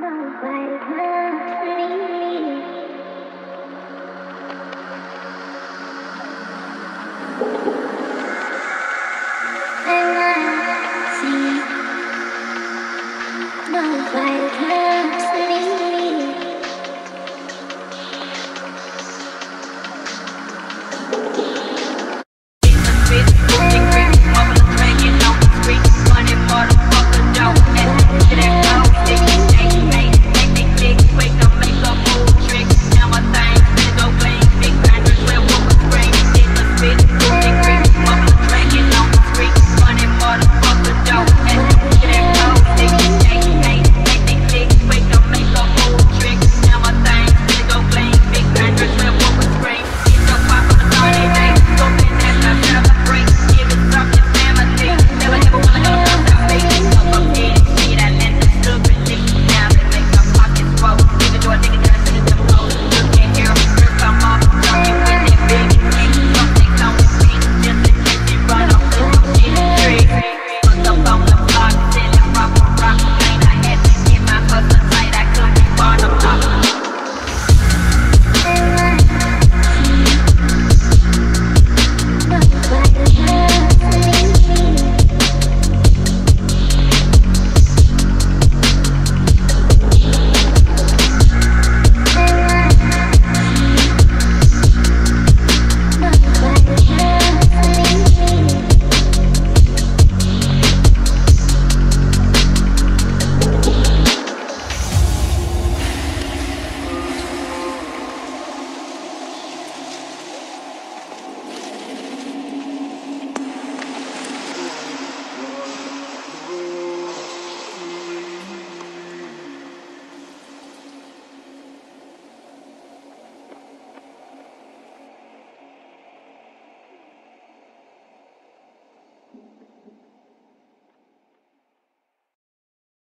Nobody